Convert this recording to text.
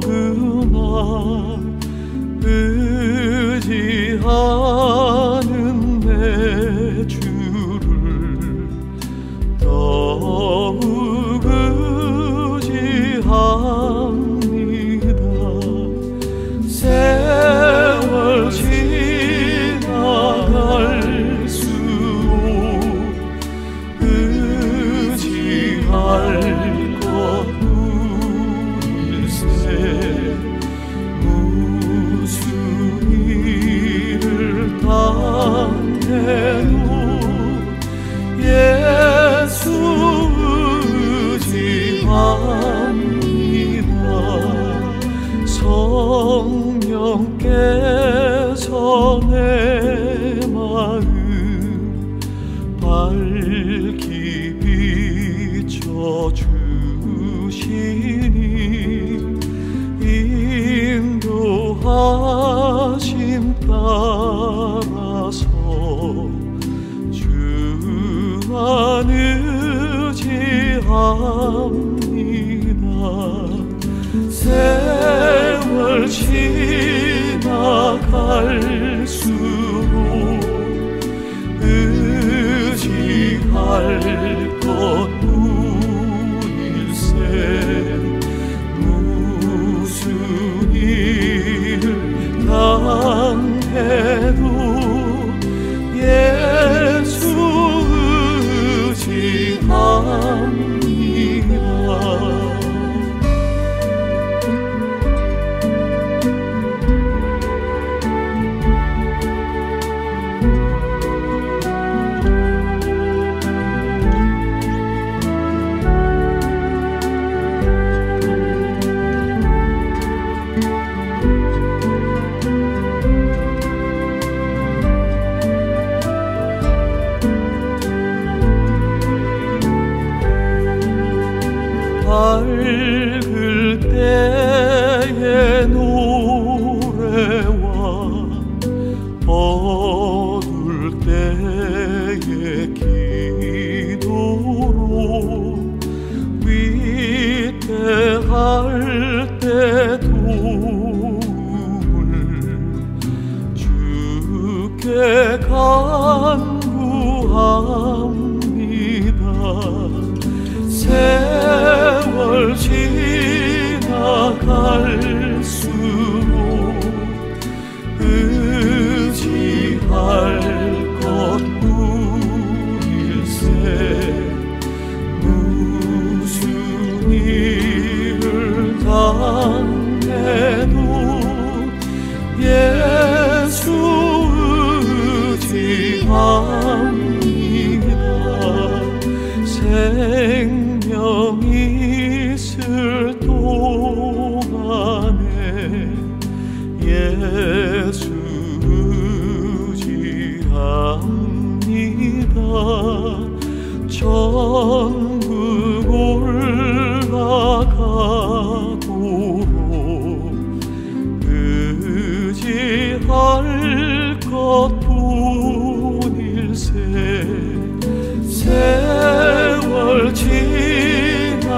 Laguna. 감사합니다. 성령께서 내 마음 밝히 비춰주시니 인도하 갑니다. 세월 지나갈 주께 간구합니다. 세월 지 전국 올라가도록 의지할 것뿐일세 세월 지나갈